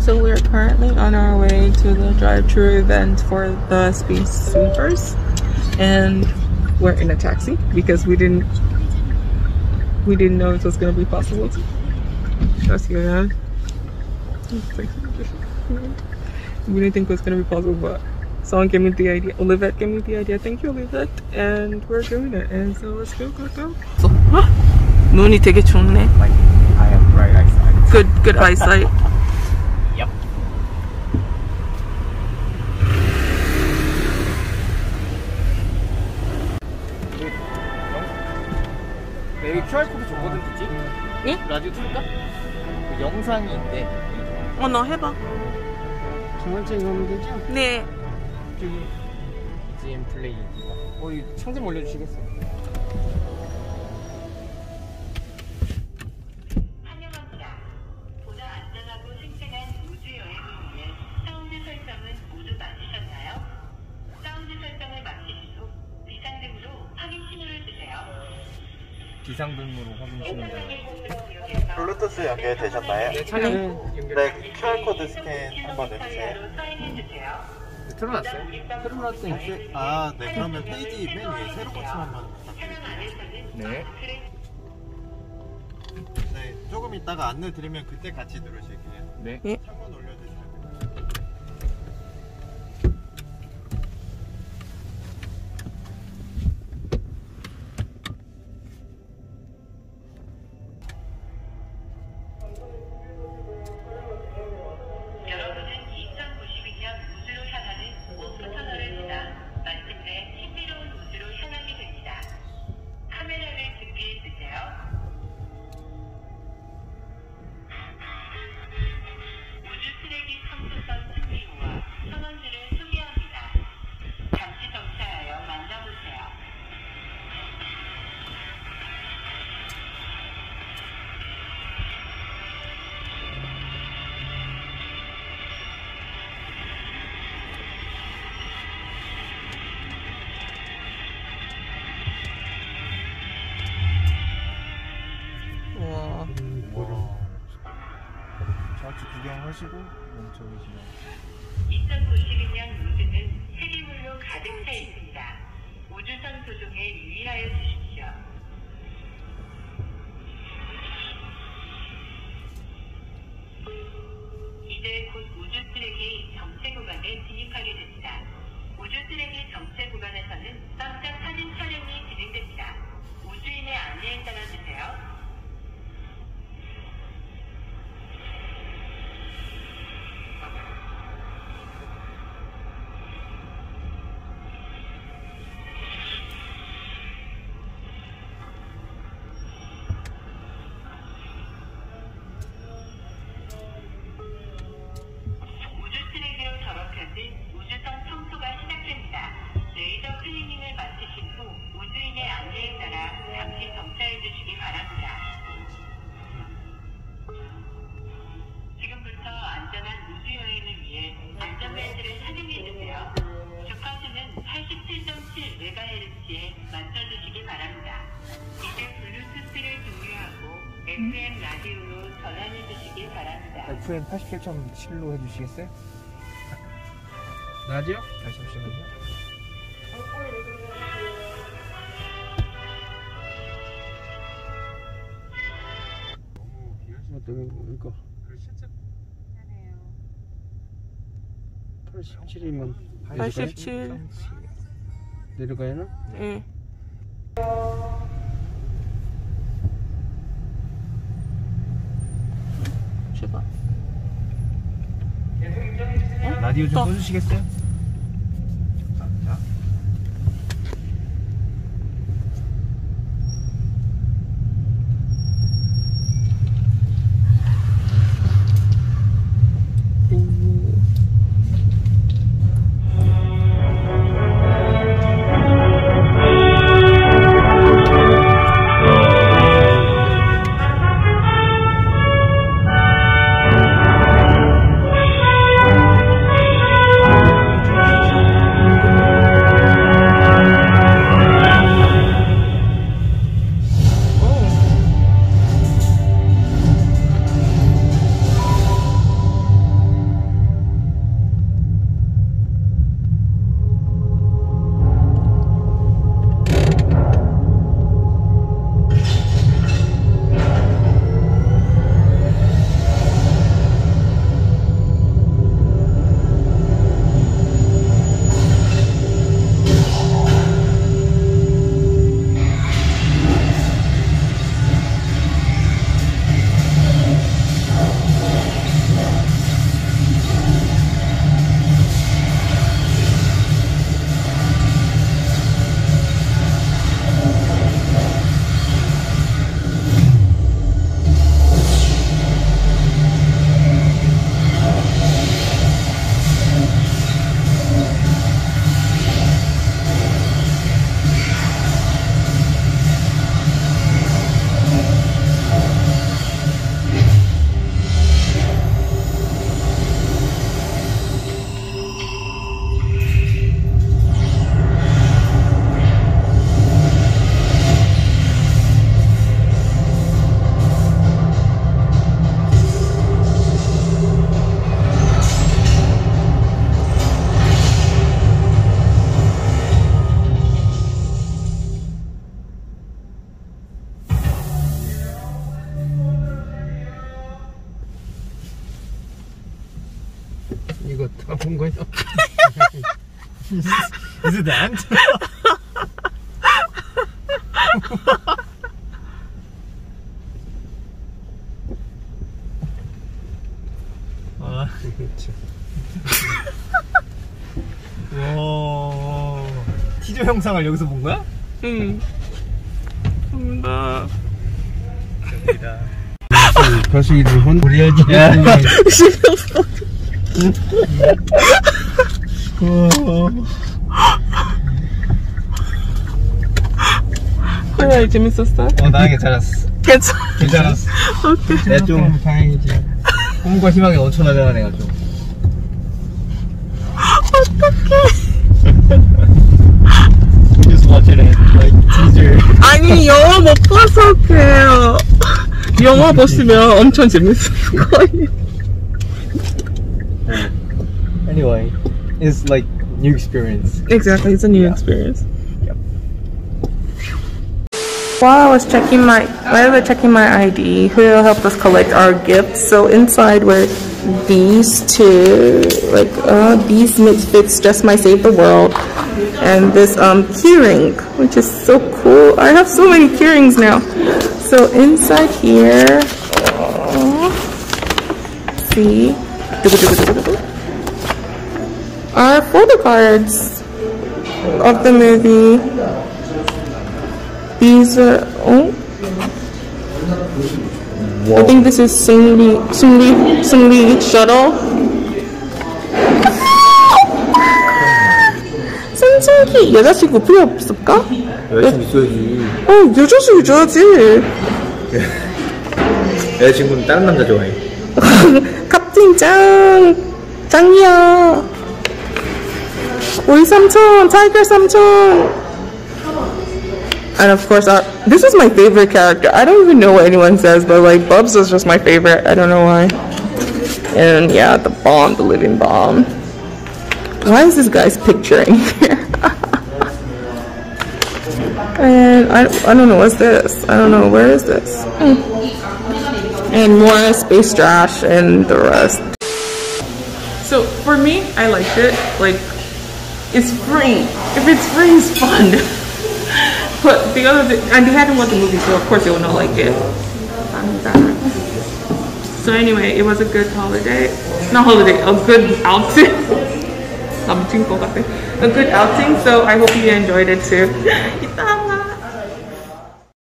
So we're currently on our way to the drive-through event for the Space Sweepers, and we're in a taxi because we didn't we didn't know it was gonna be possible. You, man. We didn't think it was gonna be possible, but someone gave me the idea. Olivette gave me the idea. Thank you, Olivette. And we're doing it. And so let's go, go, go. So, 눈이 되게 좋네. Like I have bright eyesight. Good, good eyesight. Yep. 여기 QR 코드 줬거든, 그치? 예? 라디오 틀까? 그 영상이 있대. 어, 너 해봐. 중간쯤 가면 되죠? 네. 저기 GM 플레이. 어, 이 창 좀 올려주시겠어? 환영합니다. 보다 안전하고 생생한 우주 여행을 위해 사운드 설정은 모두 마치셨나요? 사운드 설정을 마치신 후 비상등으로 확인 신호를 주세요. 비상등으로 확인 신호. 블루투스 연결되셨나요? 네, 연결. 네, QR코드 스캔 한번 해주세요. 사인해 주세요. 네, 틀어놨어요? 틀어놨어요. 아, 네, 그러면 페이지 맨 위에 새로 고침 한번 부탁드릴게요. 네. 네, 조금 있다가 안내 드리면 그때 같이 누르실게요. 네. 창 하시고 멈춰 계시면 2092년 우 87.7MHz에 맞춰주시기 바랍니다. 이제 블루투스를 종료하고 FM 라디오로 전환해 주시기 바랍니다. FM 87.7로 해주시겠어요? 라디오? 아, 잠시만요. 그 실제 87이면 87. 내려가야 하나? 예. 출발. 라디오 좀 또. 꺼주시겠어요? 본 거예요? Is it the ant? 아, 그렇죠. 와. 티저 영상을 여기서 본 거야? 응. 감사합니다. 감사합니다. 벌써 이를 혼 우리 여자 그래, 재밌었어? 어, 나 괜찮았어. 괜찮아. 괜찮았어. 오케이. 내가 좀 다행이지 꿈과 희망이 넘쳐나잖아, 내가 좀. 어떡해. Just watching it, like, teaser. 아니, 영화 못 봐서 그래요. 영화 보시면 엄청 재밌을 거예요. Anyway, it's like new experience. Exactly, it's a new Yeah. experience. Yep. While I was checking my, while I was checking my ID, Julio helped us collect our gifts. So inside were these two, like uh, these misfits just might save the world, and this um keyring, which is so cool. I have so many keyrings now. So inside here, aw, see, are photo cards of the movie. These are oh. I think this is Sungli Sungli Sungli shuttle. 승진기 여자친구 필요 없을까? 여자친구 있어야지. 어 여자친구 줘야지. 여자친구는 다른 남자 좋아해. 갑진 짱 짱이야. Wee Samtoon, Tiger Samtoon. And of course, I, this is my favorite character. I don't even know what anyone says, but like Bubs is just my favorite. I don't know why. And yeah, the bomb, the living bomb. Why is this guy's picturing here? and I, I don't know, what's this? I don't know, where is this? Mm and more space trash and the rest. So for me, I liked it. Like it's free. If it's free, it's fun. but the other thing, and they hadn't watched the movie, so of course they would not like it. So anyway, it was a good holiday. Not holiday, a good outing. a good outing, so I hope you enjoyed it too.